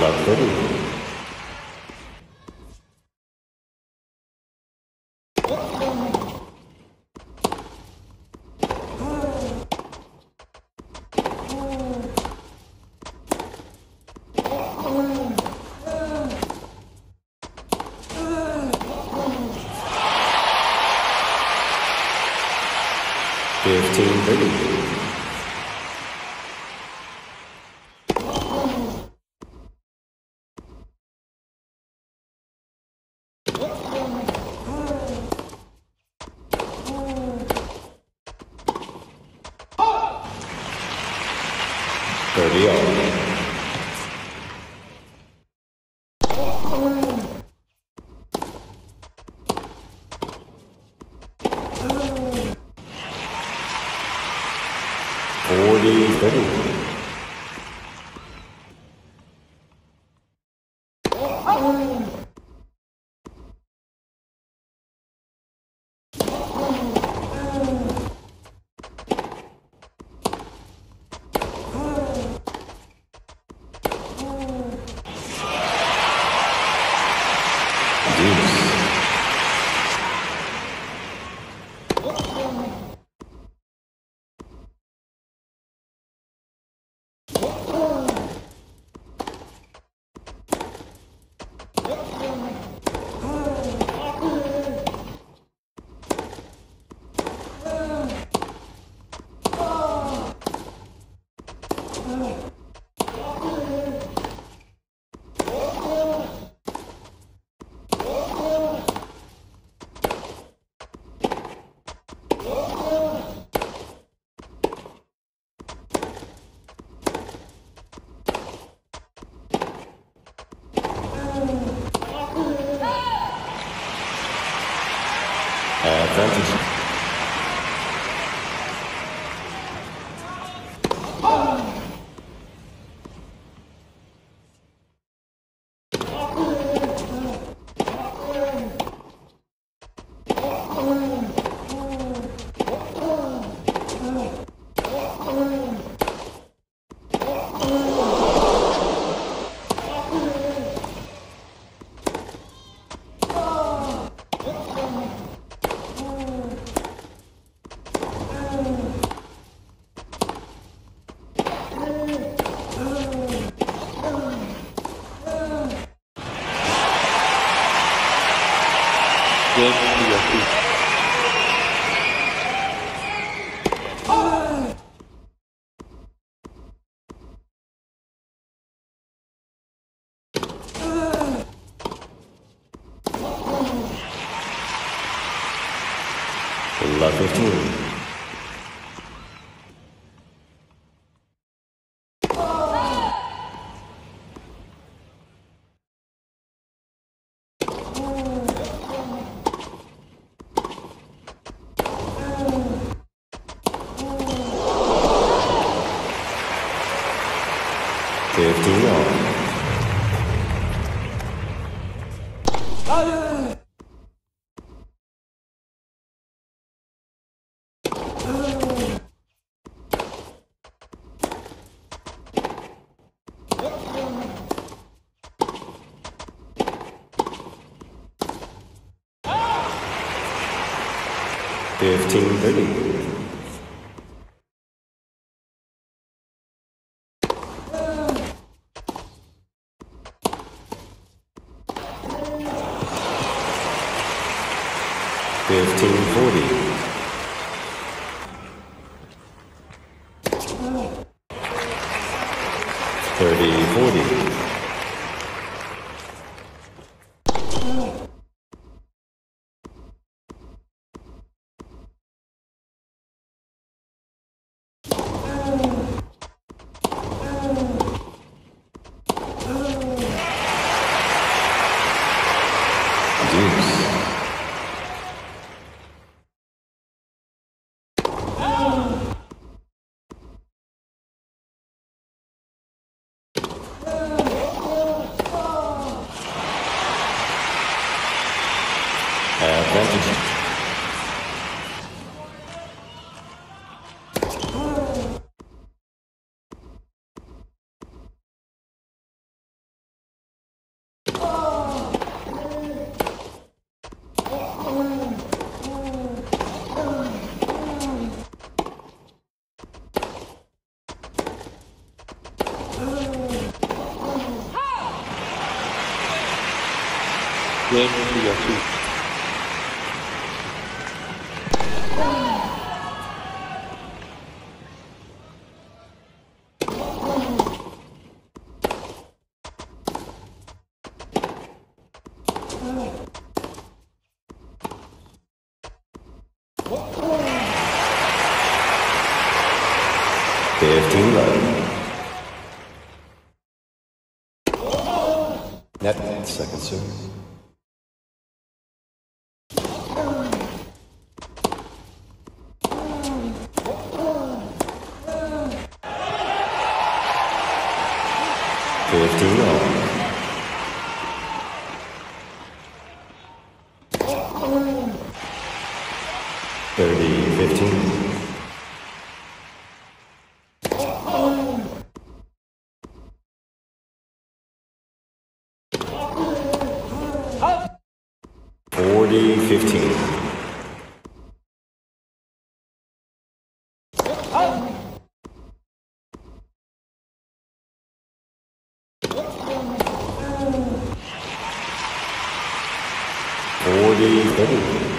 Love 30. 40 minutes. 1530. Fifteen forty. bien Fifteen all. Thirty, fifteen. Forty, fifteen. Forty, thirty.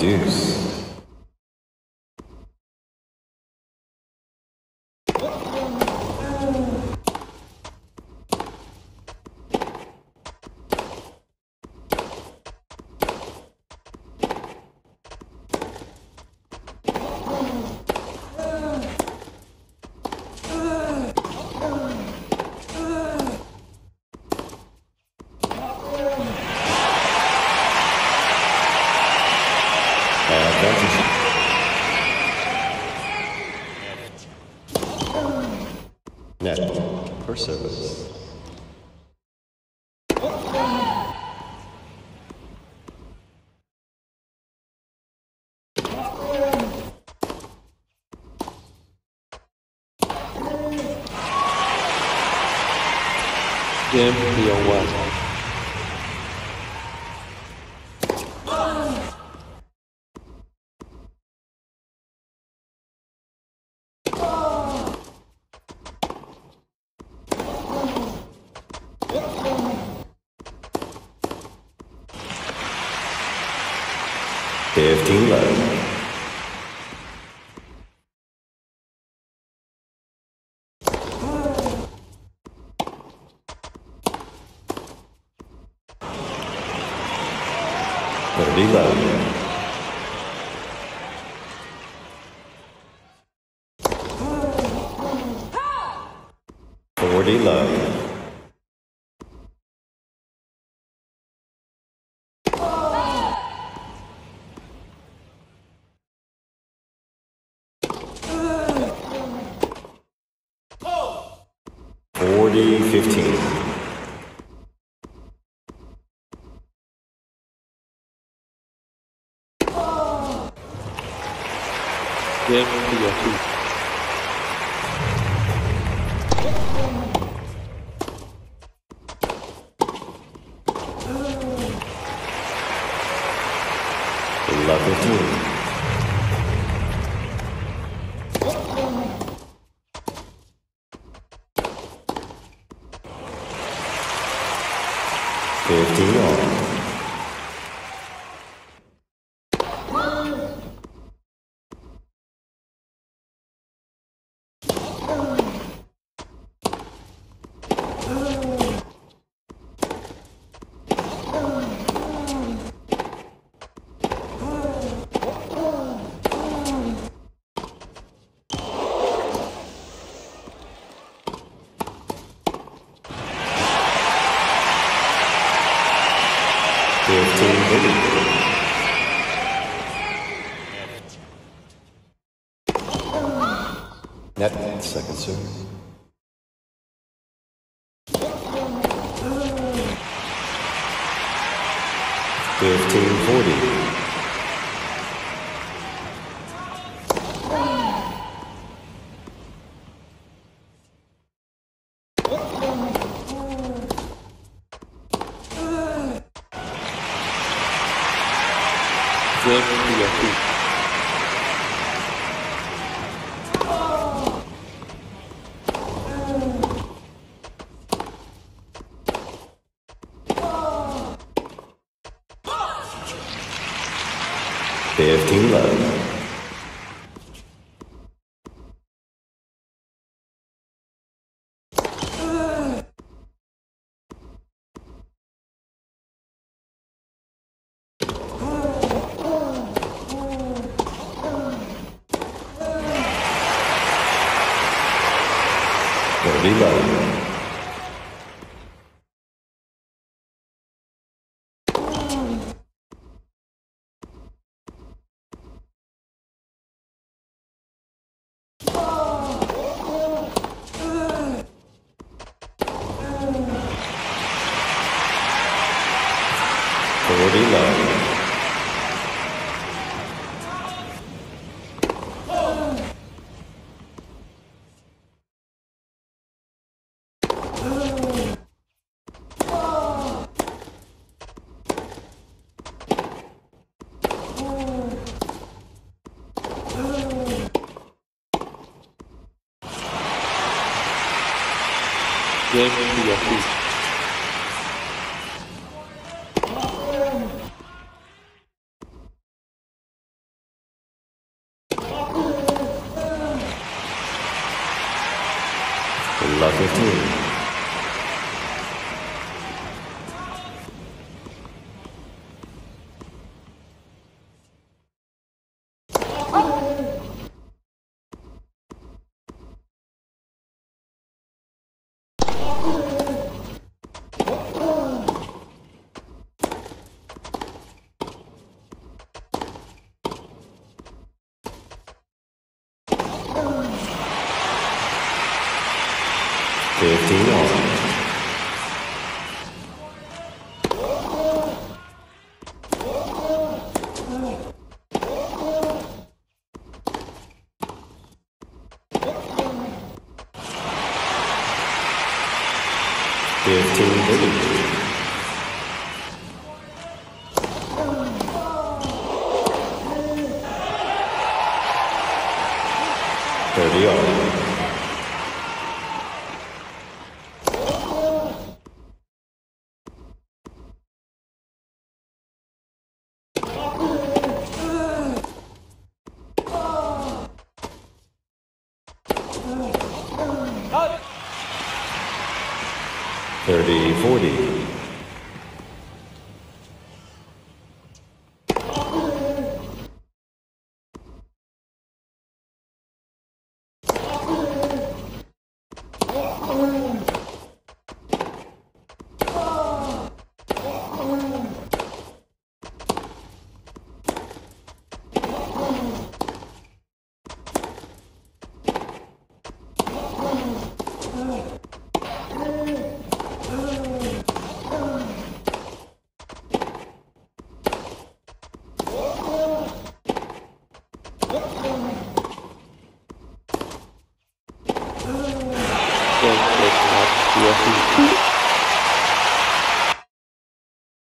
Deuce. Service. Game Liga 1. Fifteen low. Thirty low. Forty low. Forty fifteen. Love fifteen. Fifteen on. 1540. Love. Forty Death to. 15 30. 30, 40,